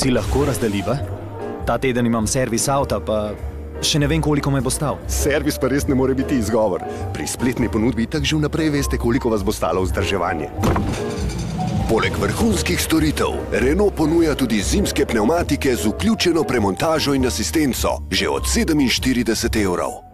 Si lahko razdeliva? Ta teden imam servis avta, pa še ne vem, koliko me bo stal. Servis pa res ne more biti izgovor. Pri spletni ponudbi tak že vnaprej veste, koliko vas bo stalo vzdrževanje. Poleg vrhunskih storitev, Renault ponuja tudi zimske pneumatike z vključeno premontažo in asistenco, že od 47 evrov.